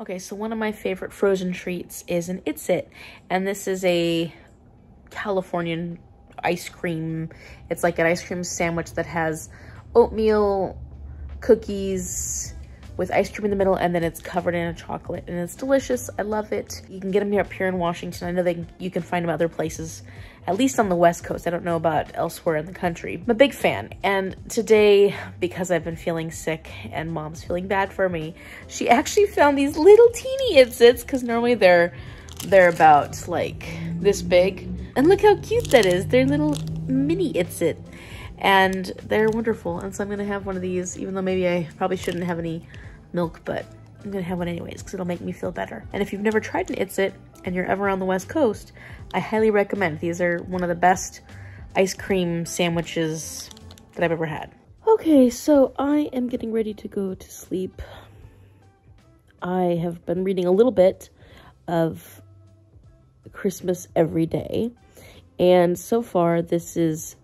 Okay, so one of my favorite frozen treats is an It's It, and this is a Californian ice cream. It's like an ice cream sandwich that has oatmeal, cookies, with ice cream in the middle and then it's covered in a chocolate and it's delicious. I love it. You can get them here up here in Washington. I know they can, you can find them other places, at least on the West Coast. I don't know about elsewhere in the country. I'm a big fan. And today, because I've been feeling sick and mom's feeling bad for me, she actually found these little teeny It's Its because normally they're they're about like this big. And look how cute that is. They're little mini It's It and they're wonderful. And so I'm gonna have one of these, even though maybe I probably shouldn't have any milk, but I'm gonna have one anyways because it'll make me feel better. And if you've never tried an It's It and you're ever on the West Coast, I highly recommend. These are one of the best ice cream sandwiches that I've ever had. Okay, so I am getting ready to go to sleep. I have been reading a little bit of Christmas every day. And so far, this is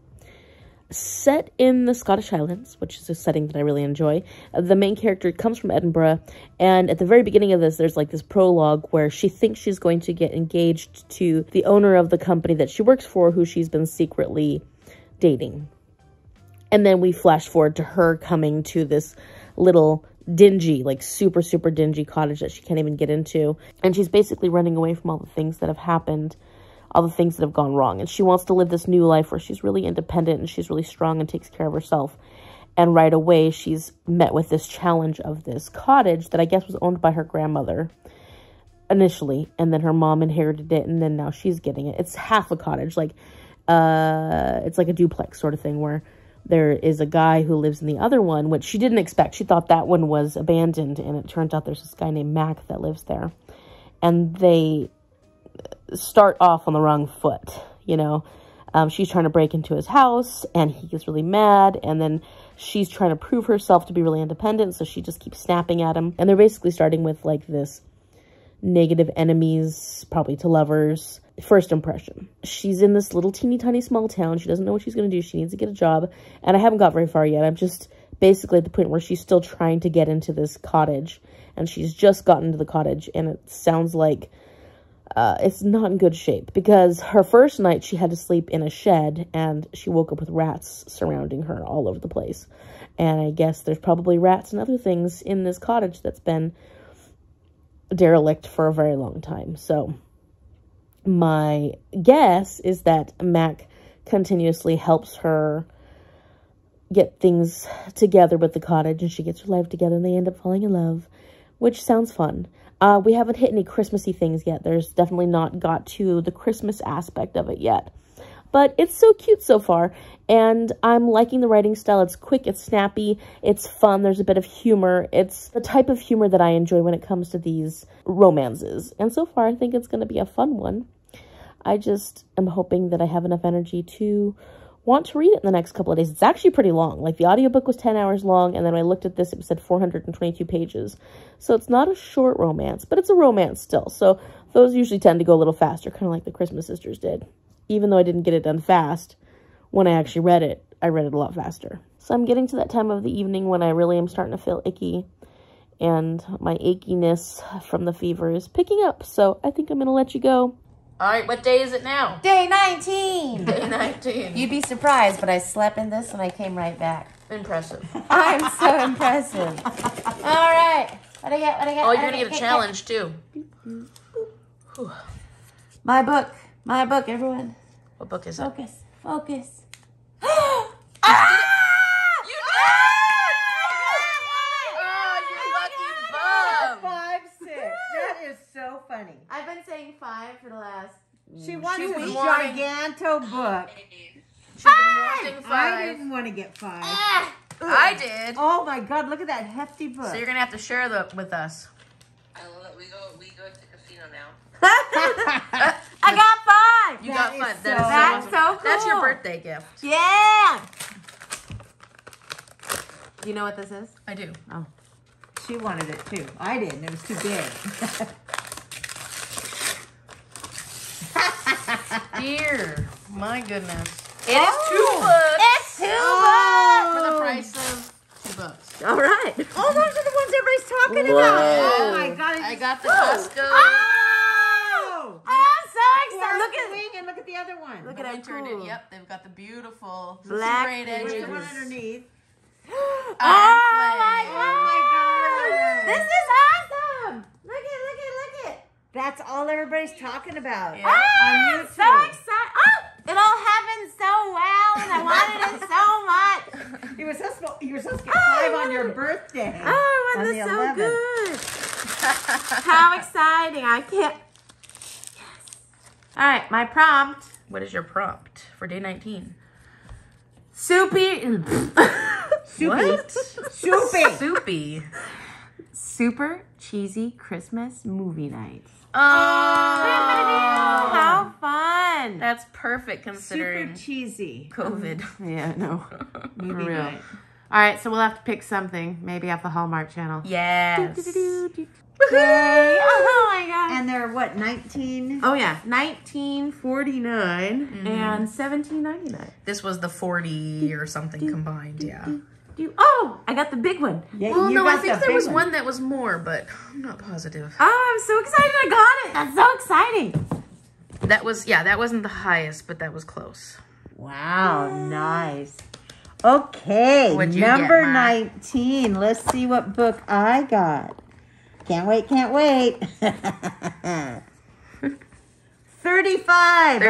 set in the Scottish Highlands, which is a setting that I really enjoy. Uh, the main character comes from Edinburgh, and at the very beginning of this, there's like this prologue where she thinks she's going to get engaged to the owner of the company that she works for, who she's been secretly dating. And then we flash forward to her coming to this little dingy, like super, super dingy cottage that she can't even get into. And she's basically running away from all the things that have happened all the things that have gone wrong. And she wants to live this new life where she's really independent and she's really strong and takes care of herself. And right away, she's met with this challenge of this cottage that I guess was owned by her grandmother initially. And then her mom inherited it. And then now she's getting it. It's half a cottage. Like, uh, it's like a duplex sort of thing where there is a guy who lives in the other one, which she didn't expect. She thought that one was abandoned. And it turns out there's this guy named Mac that lives there. And they start off on the wrong foot, you know. Um, she's trying to break into his house and he gets really mad and then she's trying to prove herself to be really independent so she just keeps snapping at him. And they're basically starting with like this negative enemies probably to lovers first impression. She's in this little teeny tiny small town. She doesn't know what she's going to do. She needs to get a job. And i haven't got very far yet. I'm just basically at the point where she's still trying to get into this cottage and she's just gotten to the cottage and it sounds like uh, it's not in good shape because her first night she had to sleep in a shed and she woke up with rats surrounding her all over the place. And I guess there's probably rats and other things in this cottage that's been derelict for a very long time. So my guess is that Mac continuously helps her get things together with the cottage and she gets her life together and they end up falling in love, which sounds fun. Uh, we haven't hit any Christmassy things yet. There's definitely not got to the Christmas aspect of it yet. But it's so cute so far, and I'm liking the writing style. It's quick, it's snappy, it's fun, there's a bit of humor. It's the type of humor that I enjoy when it comes to these romances. And so far, I think it's going to be a fun one. I just am hoping that I have enough energy to want to read it in the next couple of days. It's actually pretty long. Like the audiobook was 10 hours long, and then I looked at this, it said 422 pages. So it's not a short romance, but it's a romance still. So those usually tend to go a little faster, kind of like the Christmas Sisters did. Even though I didn't get it done fast, when I actually read it, I read it a lot faster. So I'm getting to that time of the evening when I really am starting to feel icky. And my achiness from the fever is picking up. So I think I'm going to let you go. All right, what day is it now? Day 19. Day 19. You'd be surprised, but I slept in this and I came right back. Impressive. I'm so impressive. All right. What do I get? What do I get? Oh, you're going to get a challenge, too. My book. My book, everyone. What book is it? Focus. Focus. Oh, Five, six. That is so funny. I've been saying five for the last. She wants was a wanting- giganto book. She's been wanting I didn't want to get five. Ah, I did. Oh my God! Look at that hefty book. So you're going to have to share the with us. I love it. We go we go to casino now. I got five. You That got is fun. so- that is That's awesome. so That's your birthday gift. Yeah. Do you know what this is? I do. Oh. She wanted it too. I didn't. It was too big. Dear, my goodness. It is two Oh. books It's two oh. bucks. for the price of two bucks. All right. oh, those are the ones everybody's talking Whoa. about. Oh my God! I got the Costco oh! oh! I'm so excited. Look at wing and look at the other one. Look at that winter cool. edition. Yep, they've got the beautiful Black serrated edges. the one underneath? Oh my flame. god! Oh my God. This is awesome! Look at, look at, look at. That's all everybody's talking about. Yeah. Ah, On I'm so excited! Oh, it all happened so well, and I wanted it so much. You were supposed to, you were supposed to get Oh, five on your birthday. Oh, I On want the this so 11th. good. How exciting! I can't. Yes. All right, my prompt: What is your prompt for day 19? soupy, What? Soupy. Soupy. super cheesy Christmas movie nights. Oh, How fun! that's perfect considering Super cheesy. COVID. Yeah, no. Movie real. night. All right, so we'll have to pick something, maybe off the Hallmark Channel. Yes. Yay. Oh my god. And they're what, 19? Oh yeah, 1949 Mm-hmm. and 1799. This was the 40 or something combined, yeah. Do oh, I got the big one. Yeah, Well, you no, I think the there was one that was more, but I'm not positive. Oh, I'm so excited I got it. That's so exciting. That was, yeah, that wasn't the highest, but that was close. Wow, nice. Okay, What'd get, number 19. Let's see what book I got. Can't wait, can't wait. 35. 35.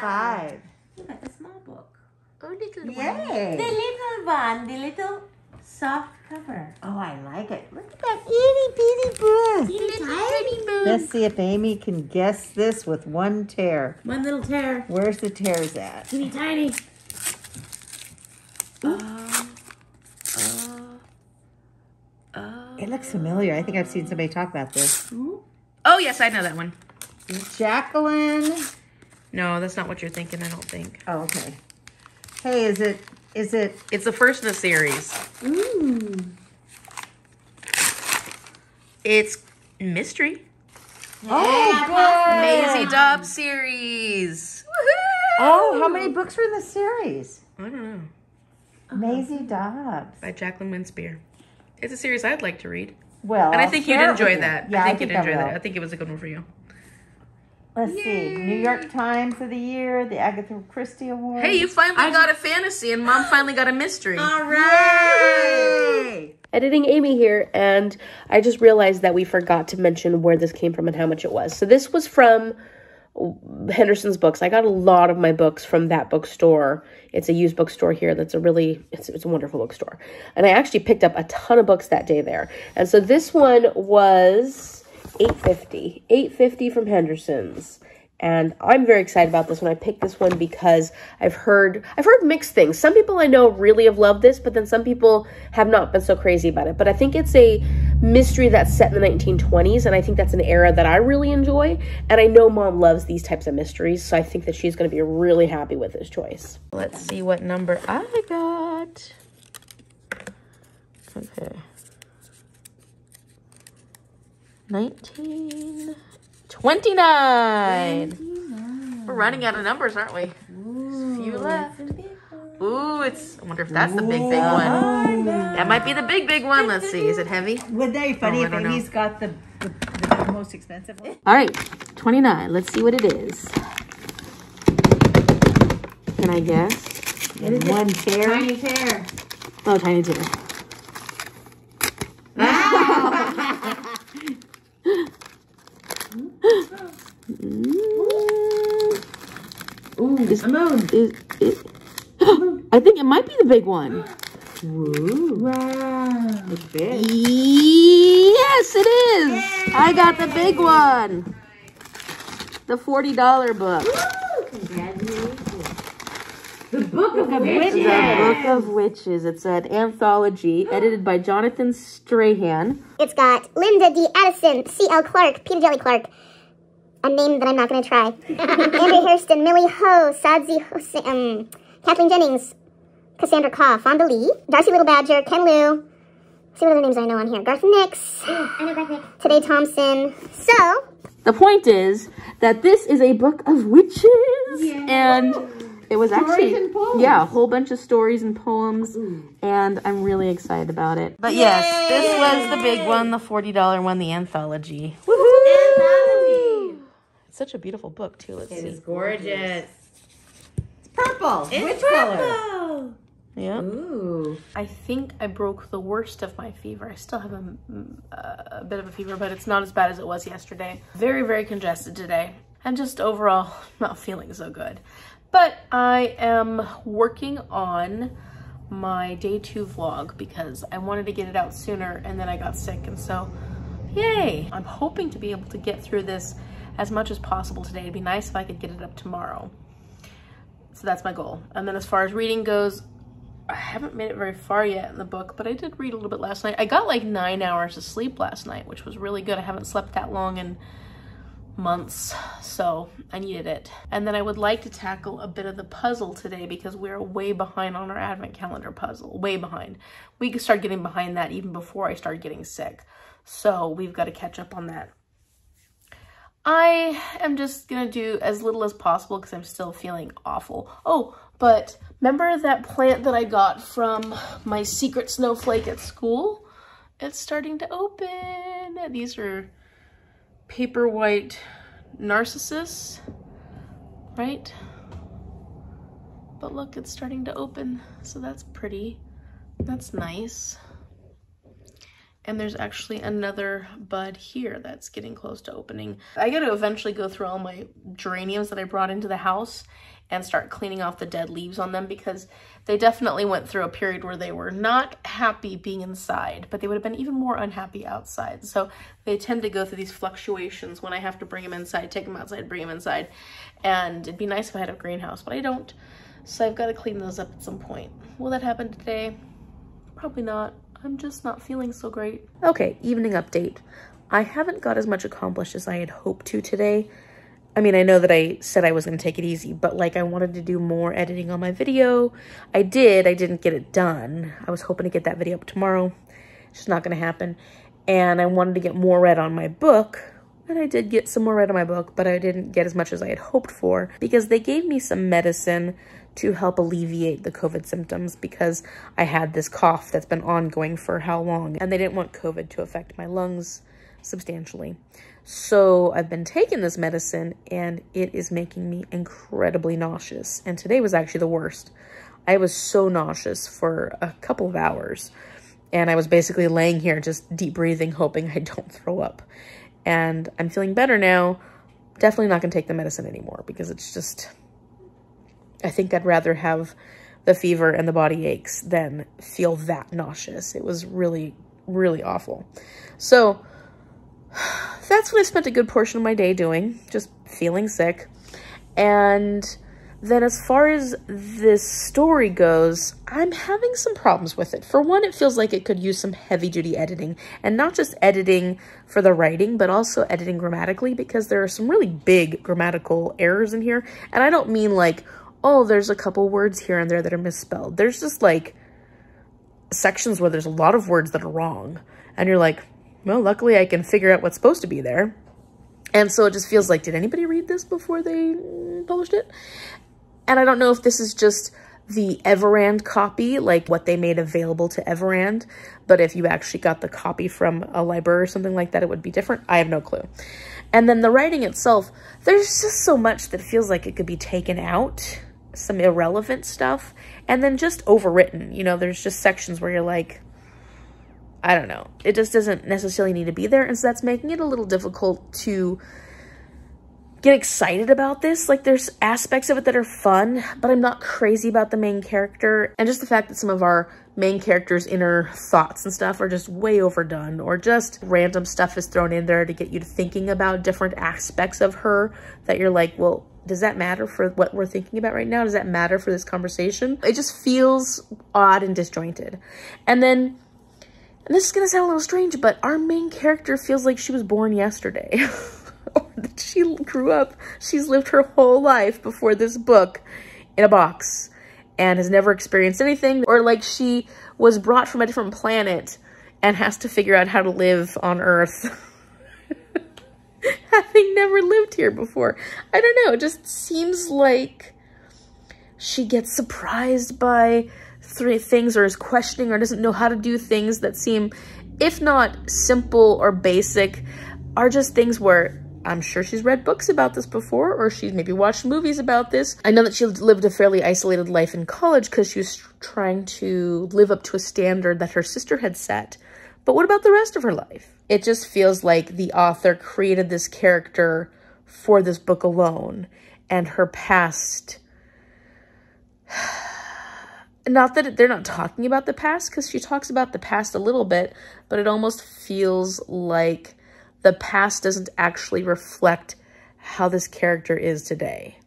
35. Like a small book. Oh, little The Yay. little one, the little soft cover. Oh, I like it. Look at that itty bitty book. Tiny. Let's see if Amy can guess this with one tear. One little tear. Where's the tears at? Teeny tiny. Uh, uh, uh. It looks familiar. I think I've seen somebody talk about this. Oh, yes, I know that one. Jacqueline. No, that's not what you're thinking, I don't think. Oh, okay. Hey, is it is it It's the first in the series. Ooh. It's mystery. Oh, Maisie Dobbs series. Oh, how many books were in the series? I don't know. Maisie Dobbs. By Jacqueline Winspear. It's a series I'd like to read. Well, And I think you'd enjoy that. Yeah, I think you'd enjoy I that. I think it was a good one for you. Let's see. New York Times of the Year, the Agatha Christie Award. Hey, you finally I got a fantasy, and Mom finally got a mystery. All right. editing Amy here, and I just realized that we forgot to mention where this came from and how much it was. So this was from Henderson's Books. I got a lot of my books from that bookstore. It's a used bookstore here. That's a really it's, it's a wonderful bookstore, and I actually picked up a ton of books that day there. And so this one was eight fifty, eight fifty from Henderson's. And I'm very excited about this one. I picked this one because I've heard I've heard mixed things. Some people I know really have loved this, but then some people have not been so crazy about it. But I think it's a mystery that's set in the 1920s, and I think that's an era that I really enjoy. And I know Mom loves these types of mysteries, so I think that she's going to be really happy with this choice. Let's see what number I got. Okay. 19 29. We're running out of numbers, aren't we? A few left. Ooh, it's. I wonder if that's the big, big one. That might be the big, big one. Let's see. Is it heavy? Wouldn't that be funny Oh, if. Amy's got the, the, the most expensive one? All right, 29. Let's see what it is. Can I guess? One tear. Tiny tear. Oh, tiny tear. Ooh, Is- a moon. Is it? I think it might be the big one. Wow. It's big. Yes, it is. I got the big one. The $40 book. Congratulations. The Book of The Witches. Book of Witches. It's an anthology edited by Jonathan Strahan. It's got Linda D. Addison, C.L. Clark, P. Djèlí Clark, a name that I'm not going to try. Andrea Hairston, Millie Ho, Saad Z. Hossain, um, Kathleen Jennings, Cassandra Khaw, Fonda Lee, Darcy Little Badger, Ken Liu. See what other names I know on here. Garth Nix. I know Garth Nix. Tade Thompson. So, The point is that this is a book of witches, and It was Stories actually and poems. yeah, a whole bunch of stories and poems, and I'm really excited about it. But yes, this was the big one, the forty dollar one, the anthology. Anthology. It's such a beautiful book too. Let's It see. is gorgeous. It's purple. It's Which color? purple. Yeah. Ooh. I think I broke the worst of my fever. I still have a, a bit of a fever, but it's not as bad as it was yesterday. Very, very congested today. And just overall not feeling so good. But I am working on my day two vlog because I wanted to get it out sooner and then I got sick. And so, yay. I'm hoping to be able to get through this as much as possible today. It'd be nice if I could get it up tomorrow. So that's my goal. And then as far as reading goes, I haven't made it very far yet in the book, but I did read a little bit last night. I got like nine hours of sleep last night, which was really good. I haven't slept that long in months, so I needed it. And then I would like to tackle a bit of the puzzle today because we're way behind on our advent calendar puzzle, way behind. We could start getting behind that even before I started getting sick. So we've got to catch up on that. I am just gonna do as little as possible because I'm still feeling awful. Oh, but remember that plant that I got from my secret snowflake at school? It's starting to open. These are paper white narcissus, right? But look, it's starting to open, so that's pretty. That's nice. And there's actually another bud here that's getting close to opening. I gotta eventually go through all my geraniums that I brought into the house and start cleaning off the dead leaves on them because they definitely went through a period where they were not happy being inside, but they would have been even more unhappy outside. So they tend to go through these fluctuations when I have to bring them inside, take them outside, bring them inside. And it'd be nice if I had a greenhouse, but I don't. So I've got to clean those up at some point. Will that happen today? Probably not. I'm just not feeling so great. Okay, evening update. I haven't got as much accomplished as I had hoped to today. I mean, I know that I said I was going to take it easy, but like I wanted to do more editing on my video. I did. I didn't get it done. I was hoping to get that video up tomorrow. It's just not going to happen. And I wanted to get more read on my book. And I did get some more read on my book, but I didn't get as much as I had hoped for because they gave me some medicine to help alleviate the COVID symptoms because I had this cough that's been ongoing for how long and they didn't want COVID to affect my lungs substantially. So I've been taking this medicine and it is making me incredibly nauseous. And today was actually the worst. I was so nauseous for a couple of hours and I was basically laying here just deep breathing, hoping I don't throw up. And I'm feeling better now. Definitely not going to take the medicine anymore because it's just, I think I'd rather have the fever and the body aches than feel that nauseous. It was really, really awful. So that's what I spent a good portion of my day doing, just feeling sick. And then as far as this story goes, I'm having some problems with it. For one, it feels like it could use some heavy duty editing and not just editing for the writing, but also editing grammatically because there are some really big grammatical errors in here. And I don't mean like, oh, there's a couple words here and there that are misspelled. There's just like sections where there's a lot of words that are wrong. And you're like, well, luckily I can figure out what's supposed to be there. And so it just feels like, did anybody read this before they mm, published it? And I don't know if this is just the Everand copy, like what they made available to Everand, but if you actually got the copy from a library or something like that, it would be different. I have no clue. And then the writing itself, there's just so much that feels like it could be taken out, some irrelevant stuff, and then just overwritten. You know, there's just sections where you're like, I don't know. It just doesn't necessarily need to be there. And so that's making it a little difficult to get excited about this. Like there's aspects of it that are fun, but I'm not crazy about the main character. And just the fact that some of our main character's inner thoughts and stuff are just way overdone or just random stuff is thrown in there to get you to thinking about different aspects of her that you're like, well, does that matter for what we're thinking about right now? Does that matter for this conversation? It just feels odd and disjointed. And then and this is going to sound a little strange, but our main character feels like she was born yesterday. she grew up, she's lived her whole life before this book in a box and has never experienced anything. Or like she was brought from a different planet and has to figure out how to live on Earth. Having never lived here before. I don't know, it just seems like she gets surprised by three things or is questioning or doesn't know how to do things that seem, if not simple or basic, are just things where I'm sure she's read books about this before, or she's maybe watched movies about this. I know that she lived a fairly isolated life in college because she was trying to live up to a standard that her sister had set. But what about the rest of her life? It just feels like the author created this character for this book alone, and her past. Not that they're not talking about the past, because she talks about the past a little bit, but it almost feels like the past doesn't actually reflect how this character is today.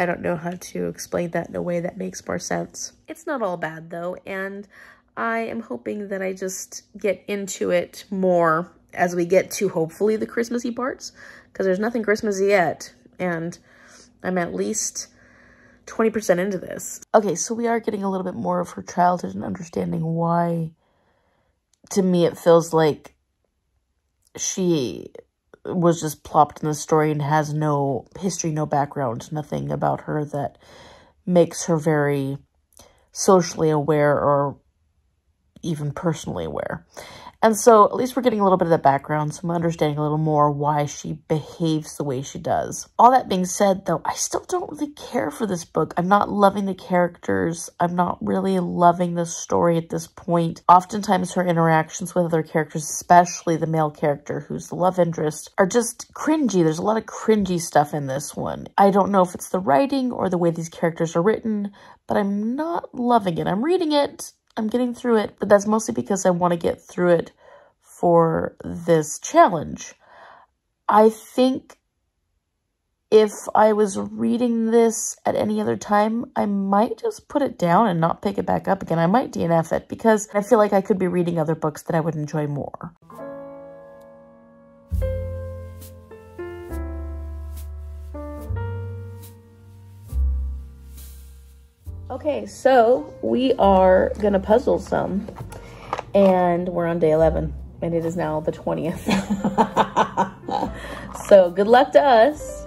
I don't know how to explain that in a way that makes more sense. It's not all bad though, and I am hoping that I just get into it more as we get to hopefully the Christmassy parts, because there's nothing Christmassy yet, and I'm at least 20% into this. Okay, so we are getting a little bit more of her childhood and understanding why to me it feels like she was just plopped in the story and has no history, no background, nothing about her that makes her very socially aware or even personally aware. And so at least we're getting a little bit of the background, so I'm understanding a little more why she behaves the way she does. All that being said, though, I still don't really care for this book. I'm not loving the characters. I'm not really loving the story at this point. Oftentimes her interactions with other characters, especially the male character who's the love interest, are just cringy. There's a lot of cringy stuff in this one. I don't know if it's the writing or the way these characters are written, but I'm not loving it. I'm reading it I'm getting through it, but that's mostly because I want to get through it for this challenge. I think if I was reading this at any other time, I might just put it down and not pick it back up again. I might DNF it because I feel like I could be reading other books that I would enjoy more. Okay, so we are gonna puzzle some, and we're on day 11, and it is now the 20th. so good luck to us.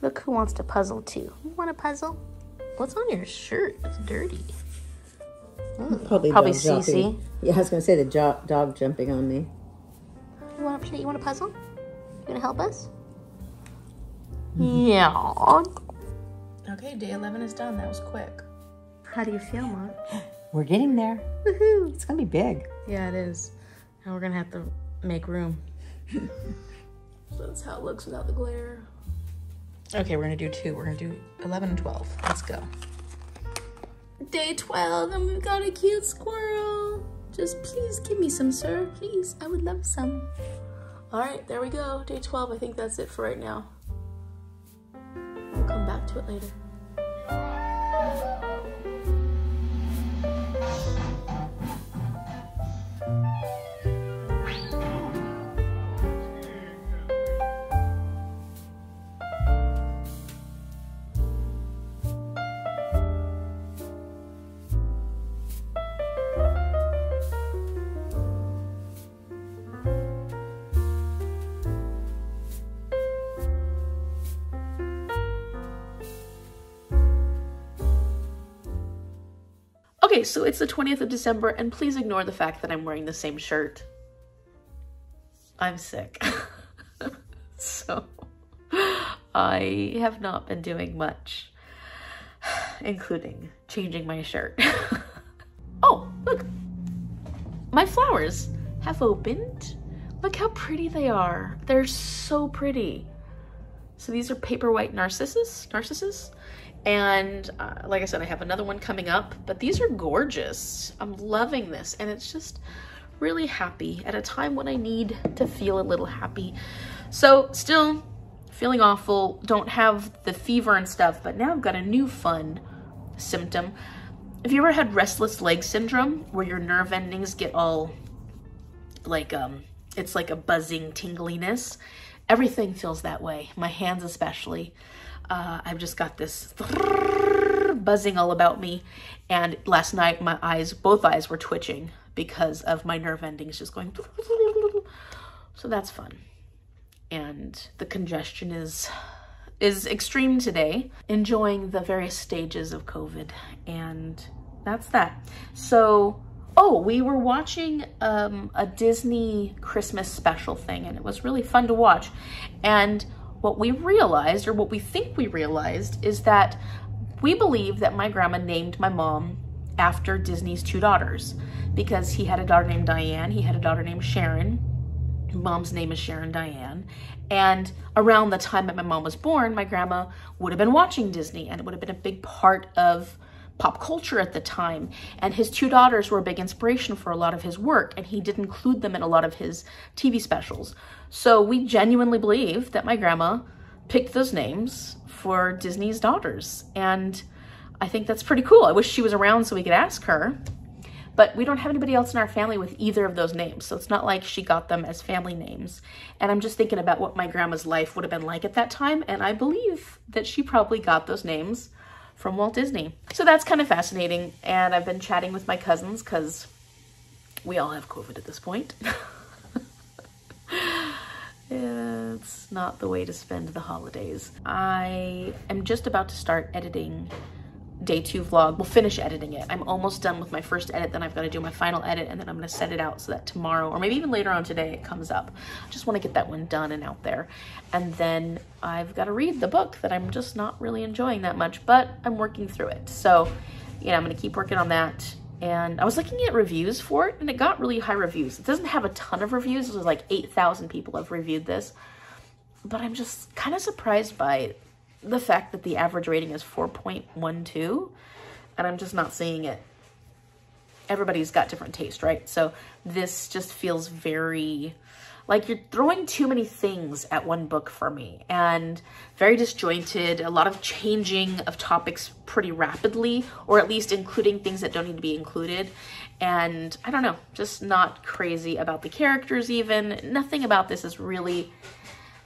Look who wants to puzzle too. You want to puzzle? What's on your shirt? It's dirty. Probably, Probably dog jumping. Cece. Yeah, I was going to say the dog jumping on me. You want to? You want to puzzle? You gonna help us? Mm-hmm. Yeah. Okay, day eleven is done. That was quick. How do you feel, Mom? We're getting there. Woohoo! It's going to be big. Yeah, it is. Now we're gonna have to make room. so that's how it looks without the glare. Okay, we're gonna do two. We're gonna do eleven and twelve. Let's go. Day twelve, and we've got a cute squirrel. Just please give me some, sir. Please, I would love some. All right, there we go. Day 12. I think that's it for right now. We'll come back to it later. So it's the 20th of December, and please ignore the fact that I'm wearing the same shirt. I'm sick. so, I have not been doing much, including changing my shirt. oh, look! My flowers have opened. Look how pretty they are. They're so pretty. So these are paper white narcissus, narcissus. And uh, like I said, I have another one coming up, but these are gorgeous. I'm loving this. And it's just really happy at a time when I need to feel a little happy. So still feeling awful, don't have the fever and stuff, but now I've got a new fun symptom. Have you ever had restless leg syndrome where your nerve endings get all like, um, it's like a buzzing tingliness? Everything feels that way, my hands especially. Uh, I've just got this buzzing all about me. And last night, my eyes, both eyes were twitching. because of my nerve endings just going. So that's fun. And the congestion is is extreme today. Enjoying the various stages of COVID and that's that. So, oh, we were watching um, a Disney Christmas special thing and it was really fun to watch. And what we realized, or what we think we realized, is that we believe that my grandma named my mom after Disney's two daughters because he had a daughter named Diane, he had a daughter named Sharon. Mom's name is Sharon Diane. And around the time that my mom was born, my grandma would have been watching Disney and it would have been a big part of pop culture at the time. And his two daughters were a big inspiration for a lot of his work, and he did include them in a lot of his TV specials. So we genuinely believe that my grandma picked those names for Disney's daughters. And I think that's pretty cool. I wish she was around so we could ask her. But we don't have anybody else in our family with either of those names. So it's not like she got them as family names. And I'm just thinking about what my grandma's life would have been like at that time. And I believe that she probably got those names from Walt Disney. So that's kind of fascinating. And I've been chatting with my cousins because we all have COVID at this point. it's not the way to spend the holidays. I am just about to start editing day two vlog. We'll finish editing it. I'm almost done with my first edit, then I've got to do my final edit, and then I'm going to set it out so that tomorrow, or maybe even later on today, it comes up. I just want to get that one done and out there. And then I've got to read the book that I'm just not really enjoying that much, but I'm working through it. So, yeah, I'm going to keep working on that. And I was looking at reviews for it, and it got really high reviews. It doesn't have a ton of reviews. It was like 8,000 people have reviewed this. But I'm just kind of surprised by the fact that the average rating is 4.12 and I'm just not seeing it. Everybody's got different taste, right? So this just feels very like you're throwing too many things at one book for me and very disjointed, a lot of changing of topics pretty rapidly, or at least including things that don't need to be included. And I don't know, just not crazy about the characters even. Nothing about this is really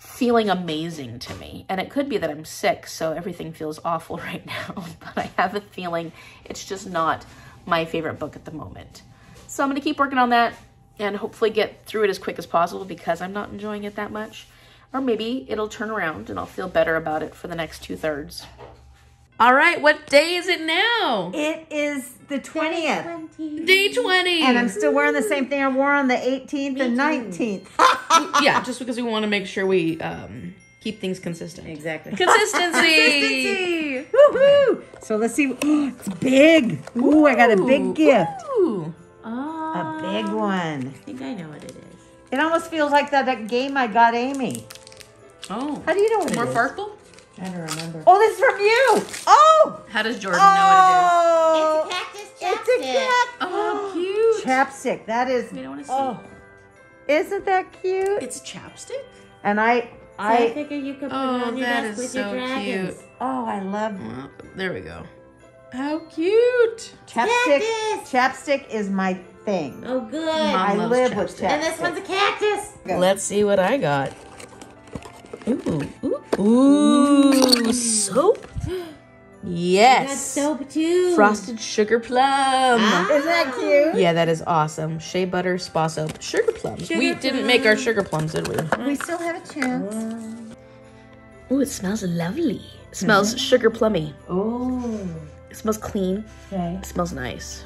feeling amazing to me. And it could be that I'm sick, so everything feels awful right now, but I have a feeling it's just not my favorite book at the moment. So I'm going to keep working on that and hopefully get through it as quick as possible because I'm not enjoying it that much. Or maybe it'll turn around and I'll feel better about it for the next two thirds. All right, what day is it now? It is the 20th. Day 20. And I'm still wearing the same thing I wore on the 18th and 19th. yeah, just because we want to make sure we um, keep things consistent. Exactly. Consistency. Woohoo! So let's see. it's big. Ooh, I got a big gift. Ooh. Oh, A big one. I think I know what it is. It almost feels like that, that game I got Amy. Oh. How do you know what More it is? Farkle? I don't remember. Oh, this is from you. Oh. How does Jordan know what Oh. It's a cactus It's a chapstick. cat. it is? Oh, cute. Chapstick. That is. We don't want to see. Oh. Isn't that cute? It's a chapstick? And I, So I I, figure you could put Oh, it on your that desk with so your dragons. cute. oh, I love Well, there we go. How cute. chapstick. Cactus. Chapstick is my thing. Oh, good. I loves live with chapstick. chapstick. and this one's a cactus. Let's see what I got. Ooh, ooh, ooh, mm. soap. Got Yes. soap too. Frosted sugar plum. Ah. Isn't that cute? Yeah, that is awesome. Shea butter, spa soap, sugar plums. we Sugar didn't make our sugar plums, did we? We still have a chance. Ooh, it smells lovely. It smells mm-hmm. sugar plummy. Oh. It smells clean. Okay. It smells nice.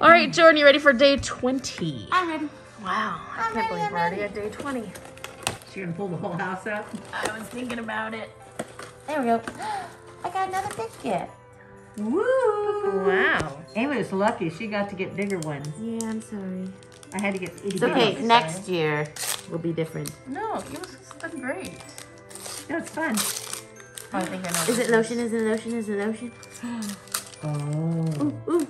All right, Jordan, you ready for day 20? I'm ready. Wow, I can't believe we're already at day 20. She gonna pull the whole house up? I was thinking about it. There we go. I got another big gift. Woo! Wow. Amy was lucky. She got to get bigger ones. Yeah, I'm sorry. I had to get itty It's okay. bitty. Next year will be different. No, it was been great. No, it's fun. I think I know. Is it lotion? Is it lotion? Is it lotion? Oh. Ooh, ooh.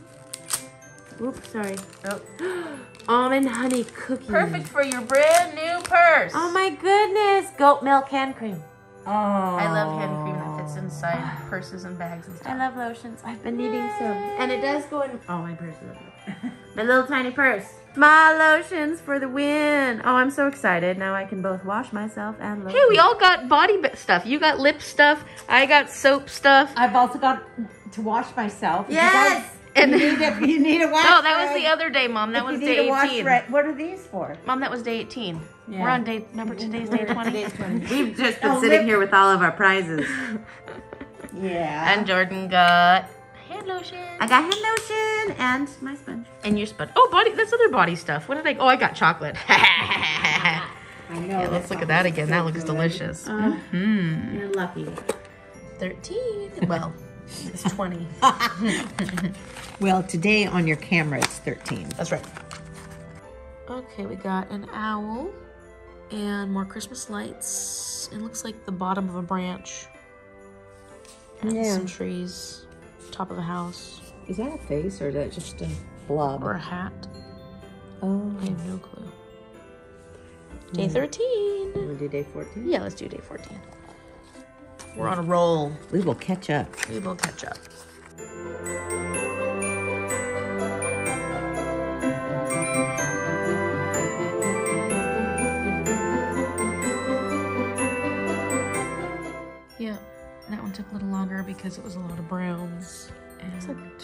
Oops, sorry. Oh. Almond honey cookie. Perfect for your brand new purse. Oh my goodness. Goat milk hand cream. Oh. I love hand cream that fits inside purses and bags and stuff. I love lotions. I've been needing some. And it does go in. Oh, my purse is My little tiny purse. My lotions for the win. Oh, I'm so excited. Now I can both wash myself and lotion. Hey, we all got body stuff. You got lip stuff. I got soap stuff. I've also got to wash myself. Yes! And You need a, you need a wash no, that was the other day, Mom. That If was you need day a wash 18. rag- What are these for? Mom, that was day 18. Yeah. We're on day, remember today's day 20? We've just been Oh, sitting rip- here with all of our prizes. Yeah. And Jordan got hand lotion. I got hand lotion and my sponge. And your sponge. Oh, body. That's other body stuff. What did I? Oh, I got chocolate. I know. let's look at that again. That looks delicious. Hmm. You're lucky. 13. Well, it's 20. Well, today on your camera it's 13. That's right. Okay, we got an owl and more Christmas lights. It looks like the bottom of a branch. And Yeah. some trees. Top of a house. Is that a face or is that just a blob? Or a hat. Oh. I have no clue. Hmm. Day 13. We'll do day 14. Yeah, let's do day 14. We're on a roll. We will catch up. We will catch up.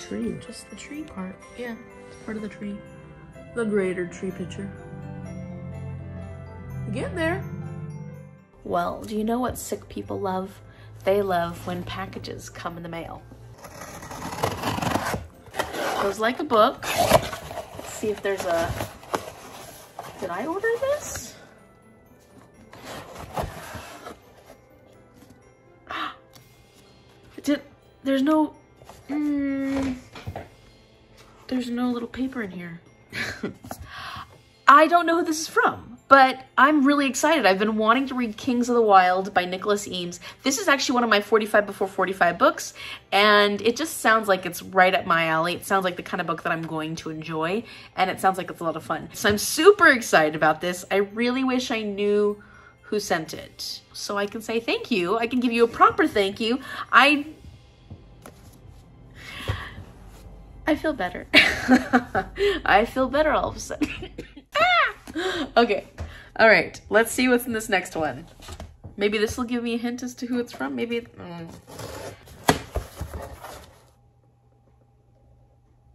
Tree. just the tree part. Yeah, it's part of the tree. The greater tree picture. Get there. Well, do you know what sick people love? They love when packages come in the mail. Goes like a book. Let's see if there's a. Did I order this? Did there's no. There's no little paper in here. I don't know who this is from, but I'm really excited. I've been wanting to read Kings of the Wild by Nicholas Eames. This is actually one of my 45 before 45 books, and it just sounds like it's right up my alley. It sounds like the kind of book that I'm going to enjoy, and it sounds like it's a lot of fun. So I'm super excited about this. I really wish I knew who sent it so I can say thank you. I can give you a proper thank you. I I feel better. I feel better all of a sudden. Ah! Okay. All right. Let's see what's in this next one. Maybe this will give me a hint as to who it's from. Maybe. mm.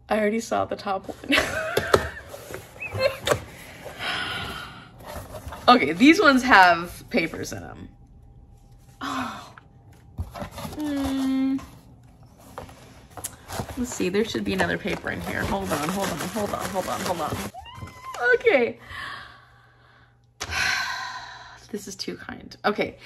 I already saw the top one. okay, these ones have papers in them. Oh. Hmm. Let's see, there should be another paper in here. Hold on, hold on, hold on, hold on, hold on. Okay. This is too kind. Okay.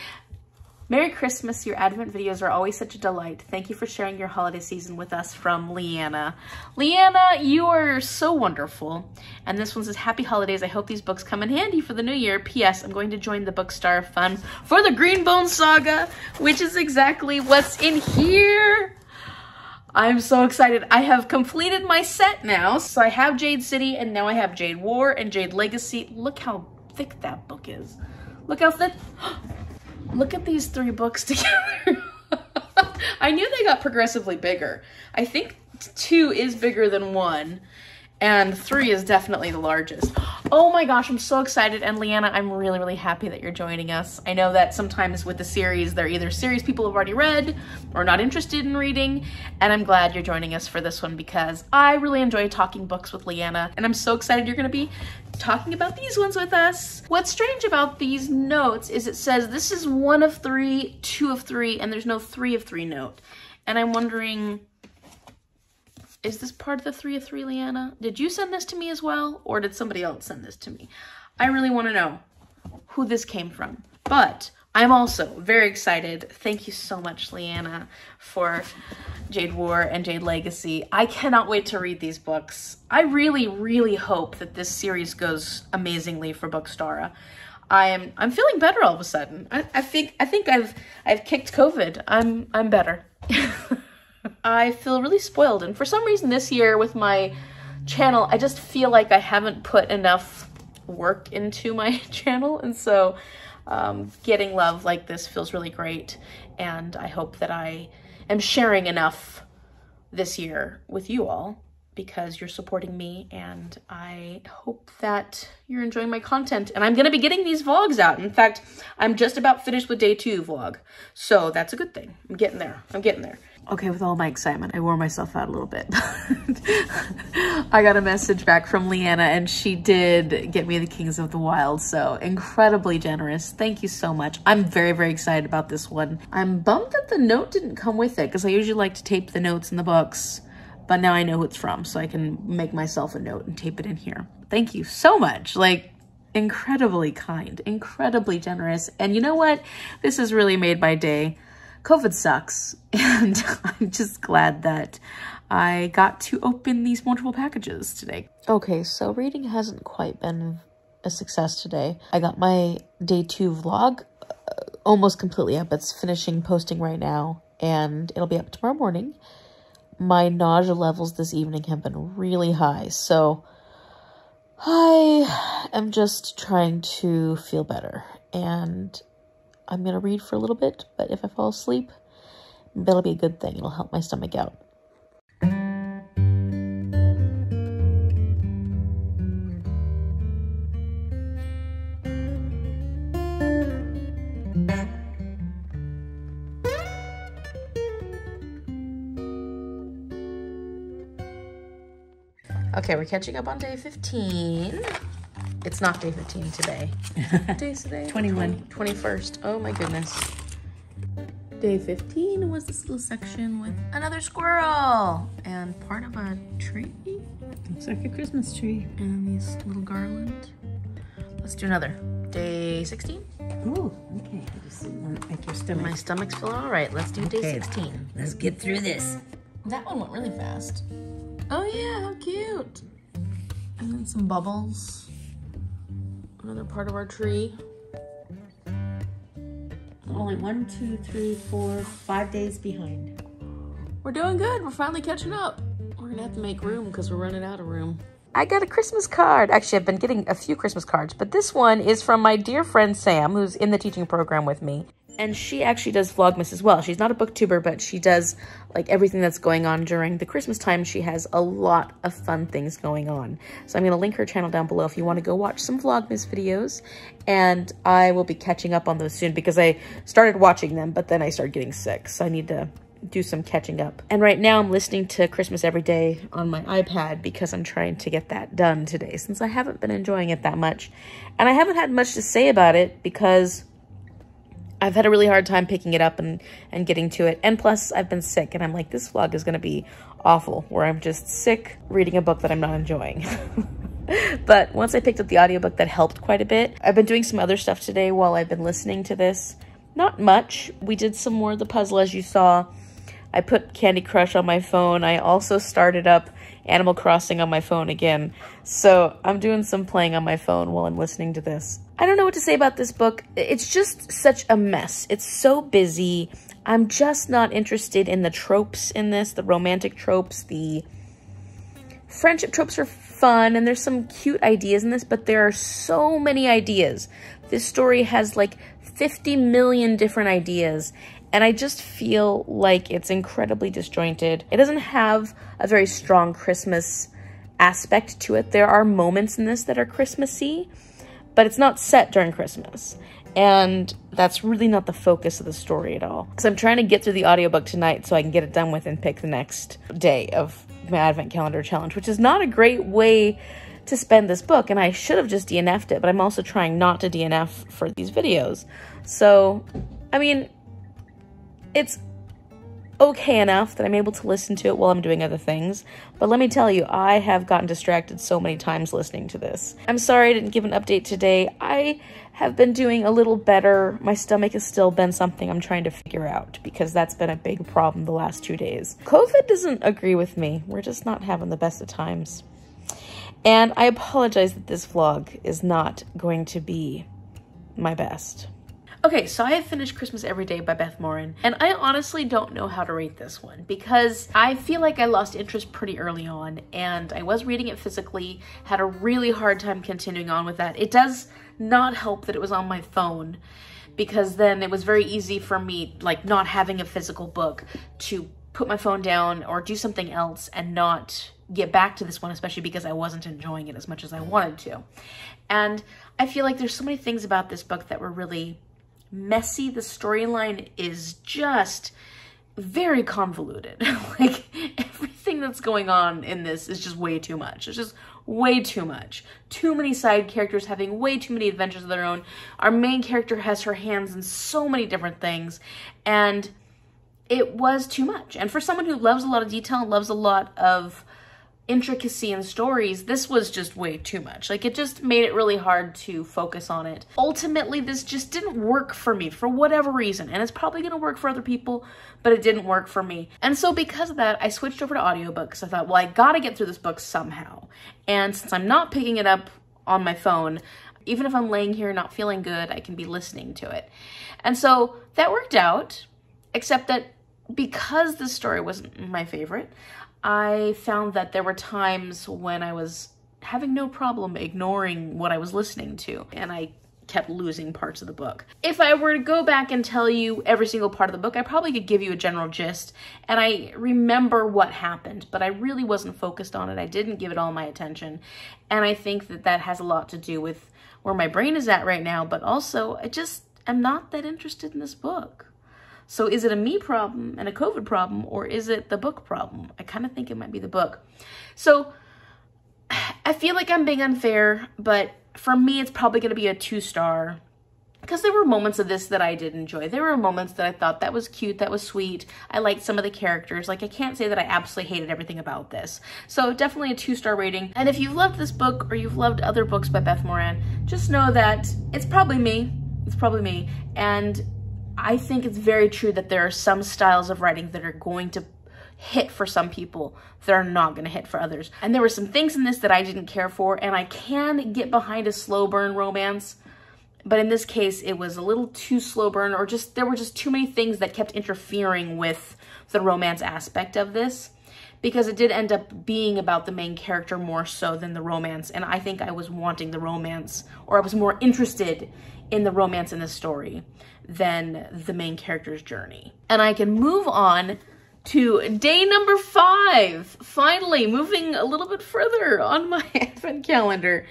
Merry Christmas. Your Advent videos are always such a delight. Thank you for sharing your holiday season with us from Leanna. Leanna, you are so wonderful. And this one says, Happy Holidays. I hope these books come in handy for the new year. P.S. I'm going to join the Bookstara Fun for the Greenbone Saga, which is exactly what's in here. I'm so excited. I have completed my set now. So I have Jade City and now I have Jade War and Jade Legacy. Look how thick that book is. Look how thick. Look at these three books together. I knew they got progressively bigger. I think two is bigger than one, and three is definitely the largest. Oh my gosh, I'm so excited. And Leanna, I'm really, really happy that you're joining us. I know that sometimes with the series, they're either series people have already read or not interested in reading, and I'm glad you're joining us for this one because I really enjoy talking books with Leanna, and I'm so excited you're gonna be talking about these ones with us. What's strange about these notes is it says this is one of three, two of three, and there's no three of three note. And I'm wondering, is this part of the three of three, Leanna? Did you send this to me as well, or did somebody else send this to me? I really want to know who this came from. But I'm also very excited. Thank you so much, Leanna, for Jade War and Jade Legacy. I cannot wait to read these books. I really, really hope that this series goes amazingly for Bookstara. I'm I'm feeling better all of a sudden. I, I think I think I've I've kicked COVID. I'm I'm better. I feel really spoiled, and for some reason this year with my channel, I just feel like I haven't put enough work into my channel, and so um, getting love like this feels really great. And I hope that I am sharing enough this year with you all because you're supporting me and I hope that you're enjoying my content. And I'm to be getting these vlogs out. In fact, I'm just about finished with day two vlog. So that's a good thing. I'm getting there. I'm getting there. Okay, with all my excitement, I wore myself out a little bit. I got a message back from Leanna and she did get me the Kings of the Wild, so incredibly generous. Thank you so much. I'm very, very excited about this one. I'm bummed that the note didn't come with it because I usually like to tape the notes in the books, but now I know who it's from, so I can make myself a note and tape it in here. Thank you so much. Like, incredibly kind, incredibly generous. And you know what? This has really made my day. COVID sucks, and I'm just glad that I got to open these multiple packages today. Okay, so reading hasn't quite been a success today. I got my day two vlog uh, almost completely up. It's finishing posting right now, and it'll be up tomorrow morning. My nausea levels this evening have been really high, so I am just trying to feel better, and I'm going to read for a little bit, but if I fall asleep, that'll be a good thing. It'll help my stomach out. Okay, we're catching up on day 15. It's not day 15 today. What day is today? 21. 21st. Oh my goodness. Day 15 was this little section with another squirrel and part of a tree Looks like a Christmas tree. and this little garland. Let's do another. Day 16. Ooh, okay. I just didn't make your stomach. My stomach's feeling all right. Let's do day 16. Let's get through this. That one went really fast. Oh yeah, how cute. And then some bubbles. Another part of our tree. Only one, two, three, four, five days behind. We're doing good. We're finally catching up. We're gonna have to make room because we're running out of room. I got a Christmas card. Actually, I've been getting a few Christmas cards, but this one is from my dear friend Sam, who's in the teaching program with me. And she actually does Vlogmas as well. She's not a booktuber, but she does like everything that's going on during the Christmas time. She has a lot of fun things going on. So I'm going to link her channel down below if you want to go watch some Vlogmas videos. And I will be catching up on those soon because I started watching them, but then I started getting sick. So I need to do some catching up. And right now I'm listening to Christmas Every Day on my iPad because I'm trying to get that done today since I haven't been enjoying it that much. And I haven't had much to say about it because I've had a really hard time picking it up and, and getting to it. And plus, I've been sick, and I'm like, this vlog is going to be awful, where I'm just sick reading a book that I'm not enjoying. but once I picked up the audiobook, that helped quite a bit. I've been doing some other stuff today while I've been listening to this. Not much. We did some more of the puzzle, as you saw. I put Candy Crush on my phone. I also started up Animal Crossing on my phone again. So I'm doing some playing on my phone while I'm listening to this. I don't know what to say about this book. It's just such a mess. It's so busy. I'm just not interested in the tropes in this, the romantic tropes, the friendship tropes are fun and there's some cute ideas in this, but there are so many ideas. This story has like 50 million different ideas and I just feel like it's incredibly disjointed. It doesn't have a very strong Christmas aspect to it. There are moments in this that are Christmassy, but it's not set during Christmas. And that's really not the focus of the story at all. So I'm trying to get through the audiobook tonight so I can get it done with and pick the next day of my advent calendar challenge, which is not a great way to spend this book. And I should have just DNF'd it, but I'm also trying not to DNF for these videos. So, I mean, it's okay enough that I'm able to listen to it while I'm doing other things. But let me tell you, I have gotten distracted so many times listening to this. I'm sorry I didn't give an update today. I have been doing a little better. My stomach has still been something I'm trying to figure out because that's been a big problem the last two days. COVID doesn't agree with me. We're just not having the best of times. And I apologize that this vlog is not going to be my best. Okay, so I have finished Christmas Every Day by Beth Moran, and I honestly don't know how to rate this one because I feel like I lost interest pretty early on, and I was reading it physically, had a really hard time continuing on with that. It does not help that it was on my phone because then it was very easy for me, like not having a physical book, to put my phone down or do something else and not get back to this one, especially because I wasn't enjoying it as much as I wanted to. And I feel like there's so many things about this book that were really messy. The storyline is just very convoluted. like everything that's going on in this is just way too much. It's just way too much. Too many side characters having way too many adventures of their own. Our main character has her hands in so many different things and it was too much. And for someone who loves a lot of detail and loves a lot of intricacy and stories, this was just way too much. Like it just made it really hard to focus on it. Ultimately, this just didn't work for me for whatever reason. And it's probably gonna work for other people, but it didn't work for me. And so because of that, I switched over to audiobooks. I thought, well, I gotta get through this book somehow. And since I'm not picking it up on my phone, even if I'm laying here not feeling good, I can be listening to it. And so that worked out, except that because the story wasn't my favorite, I found that there were times when I was having no problem ignoring what I was listening to, and I kept losing parts of the book. If I were to go back and tell you every single part of the book, I probably could give you a general gist, and I remember what happened, but I really wasn't focused on it. I didn't give it all my attention, and I think that that has a lot to do with where my brain is at right now, but also I just am not that interested in this book. So is it a me problem and a COVID problem, or is it the book problem? I kind of think it might be the book. So I feel like I'm being unfair, but for me, it's probably going to be a two star because there were moments of this that I did enjoy. There were moments that I thought that was cute, that was sweet. I liked some of the characters. Like, I can't say that I absolutely hated everything about this. So, definitely a two star rating. And if you've loved this book or you've loved other books by Beth Moran, just know that it's probably me. It's probably me. And I think it's very true that there are some styles of writing that are going to hit for some people that are not going to hit for others. And there were some things in this that I didn't care for, and I can get behind a slow burn romance, but in this case, it was a little too slow burn, or just there were just too many things that kept interfering with the romance aspect of this because it did end up being about the main character more so than the romance. And I think I was wanting the romance, or I was more interested in the romance in the story than the main character's journey. And I can move on to day number five, finally moving a little bit further on my advent calendar.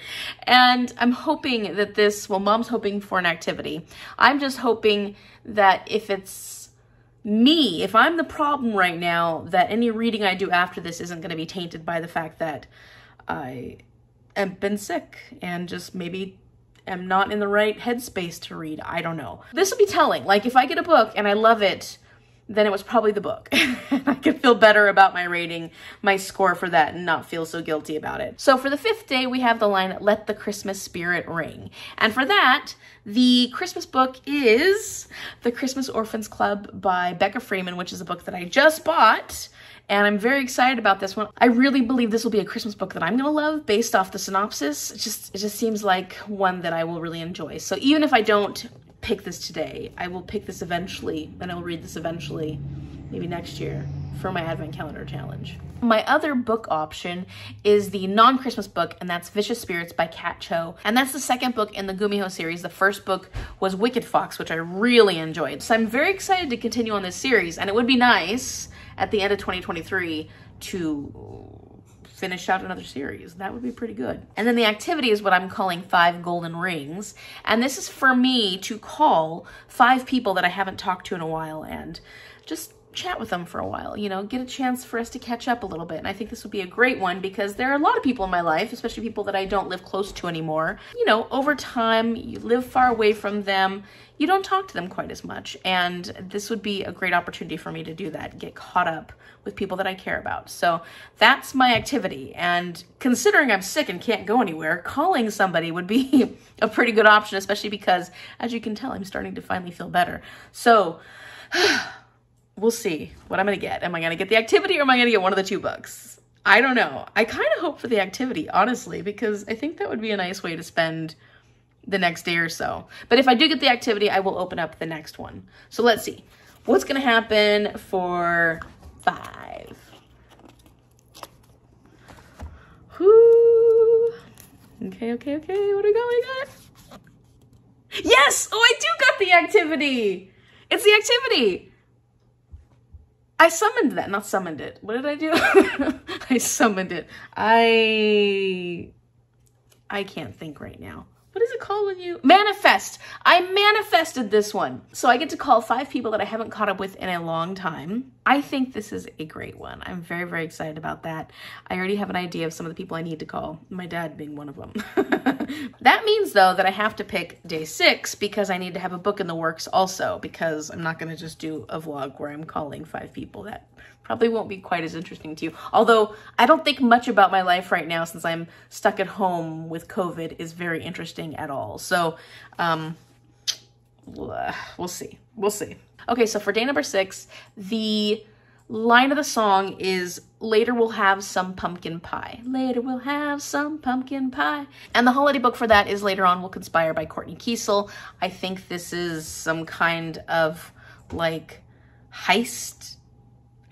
And I'm hoping that this, well, mom's hoping for an activity. I'm just hoping that if it's me, if I'm the problem right now, that any reading I do after this isn't going to be tainted by the fact that I am been sick and just maybe am not in the right headspace to read. I don't know. This will be telling. Like if I get a book and I love it, then it was probably the book. I could feel better about my rating, my score for that, and not feel so guilty about it. So for the fifth day, we have the line, Let the Christmas Spirit Ring. And for that, the Christmas book is The Christmas Orphans Club by Becca Freeman, which is a book that I just bought and I'm very excited about this one. I really believe this will be a Christmas book that I'm gonna love based off the synopsis. It just, it just seems like one that I will really enjoy. So even if I don't pick this today, I will pick this eventually, and I will read this eventually, maybe next year, for my Advent Calendar Challenge. My other book option is the non-Christmas book, and that's Vicious Spirits by Kat Cho. And that's the second book in the Gumiho series. The first book was Wicked Fox, which I really enjoyed. So I'm very excited to continue on this series, and it would be nice at the end of 2023 to finish out another series. That would be pretty good. And then the activity is what I'm calling five golden rings. And this is for me to call five people that I haven't talked to in a while and just chat with them for a while, you know, get a chance for us to catch up a little bit. And I think this would be a great one because there are a lot of people in my life, especially people that I don't live close to anymore. You know, over time, you live far away from them, you don't talk to them quite as much. And this would be a great opportunity for me to do that, get caught up with people that I care about. So that's my activity. And considering I'm sick and can't go anywhere, calling somebody would be a pretty good option, especially because, as you can tell, I'm starting to finally feel better. So, we'll see what I'm gonna get. Am I gonna get the activity or am I gonna get one of the two books? I don't know. I kind of hope for the activity, honestly, because I think that would be a nice way to spend the next day or so. But if I do get the activity, I will open up the next one. So let's see. What's gonna happen for five? Whoo. Okay, okay, okay. What do we got? We got? Yes! Oh, I do got the activity! It's the activity! I summoned that, not summoned it. What did I do? I summoned it. I I can't think right now. What is it called when you manifest? I manifested this one. So I get to call five people that I haven't caught up with in a long time. I think this is a great one. I'm very, very excited about that. I already have an idea of some of the people I need to call, my dad being one of them. that means though that I have to pick day six because I need to have a book in the works also because I'm not gonna just do a vlog where I'm calling five people that probably won't be quite as interesting to you. Although I don't think much about my life right now since I'm stuck at home with COVID is very interesting at all. So um, we'll see. We'll see. Okay, so for day number six, the line of the song is later we'll have some pumpkin pie. Later we'll have some pumpkin pie. And the holiday book for that is Later On we'll Conspire by Courtney Kiesel. I think this is some kind of like heist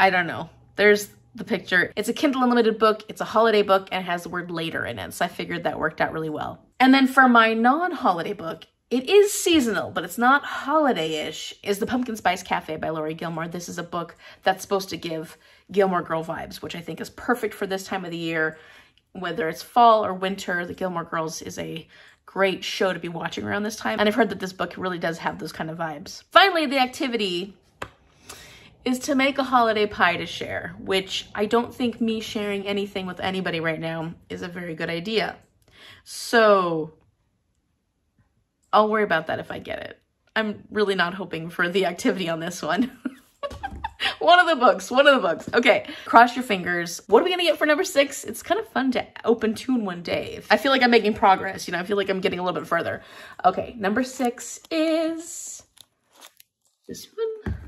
I don't know. There's the picture. It's a Kindle Unlimited book. It's a holiday book and it has the word later in it. So I figured that worked out really well. And then for my non-holiday book, it is seasonal, but it's not holiday-ish, is The Pumpkin Spice Cafe by Laurie Gilmore. This is a book that's supposed to give Gilmore Girl vibes, which I think is perfect for this time of the year. Whether it's fall or winter, The Gilmore Girls is a great show to be watching around this time. And I've heard that this book really does have those kind of vibes. Finally, the activity is to make a holiday pie to share, which I don't think me sharing anything with anybody right now is a very good idea. So I'll worry about that if I get it. I'm really not hoping for the activity on this one. one of the books, one of the books. Okay, cross your fingers. What are we gonna get for number six? It's kind of fun to open tune one day. I feel like I'm making progress, you know, I feel like I'm getting a little bit further. Okay, number six is this one.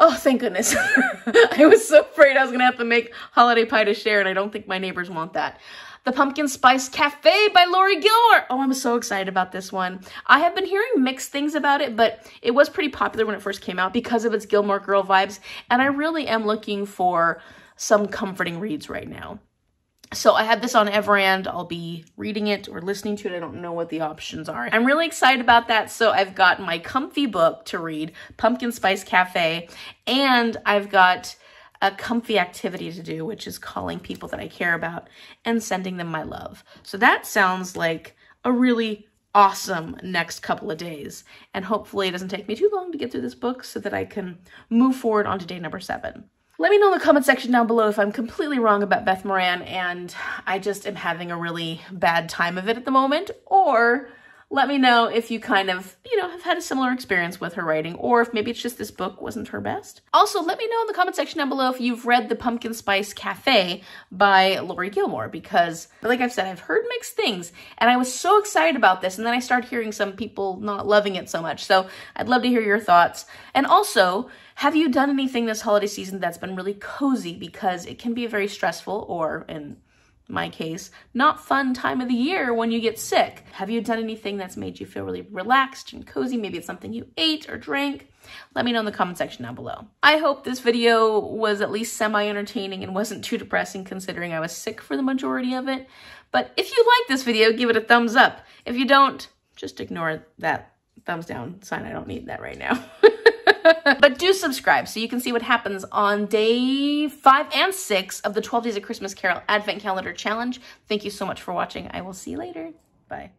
Oh, thank goodness. I was so afraid I was going to have to make holiday pie to share, and I don't think my neighbors want that. The Pumpkin Spice Cafe by Laurie Gilmore. Oh, I'm so excited about this one. I have been hearing mixed things about it, but it was pretty popular when it first came out because of its Gilmore Girl vibes, and I really am looking for some comforting reads right now. So I have this on Everand. I'll be reading it or listening to it. I don't know what the options are. I'm really excited about that. So I've got my comfy book to read, Pumpkin Spice Cafe, and I've got a comfy activity to do, which is calling people that I care about and sending them my love. So that sounds like a really awesome next couple of days. And hopefully it doesn't take me too long to get through this book so that I can move forward onto day number seven. Let me know in the comment section down below if I'm completely wrong about Beth Moran and I just am having a really bad time of it at the moment, or let me know if you kind of, you know, have had a similar experience with her writing, or if maybe it's just this book wasn't her best. Also, let me know in the comment section down below if you've read The Pumpkin Spice Cafe by Laurie Gilmore, because like I've said, I've heard mixed things, and I was so excited about this, and then I started hearing some people not loving it so much, so I'd love to hear your thoughts. And also, have you done anything this holiday season that's been really cozy because it can be very stressful or in my case, not fun time of the year when you get sick. Have you done anything that's made you feel really relaxed and cozy? Maybe it's something you ate or drank. Let me know in the comment section down below. I hope this video was at least semi-entertaining and wasn't too depressing considering I was sick for the majority of it. But if you like this video, give it a thumbs up. If you don't, just ignore that thumbs down sign. I don't need that right now. but do subscribe so you can see what happens on day five and six of the 12 Days of Christmas Carol Advent Calendar Challenge. Thank you so much for watching. I will see you later. Bye.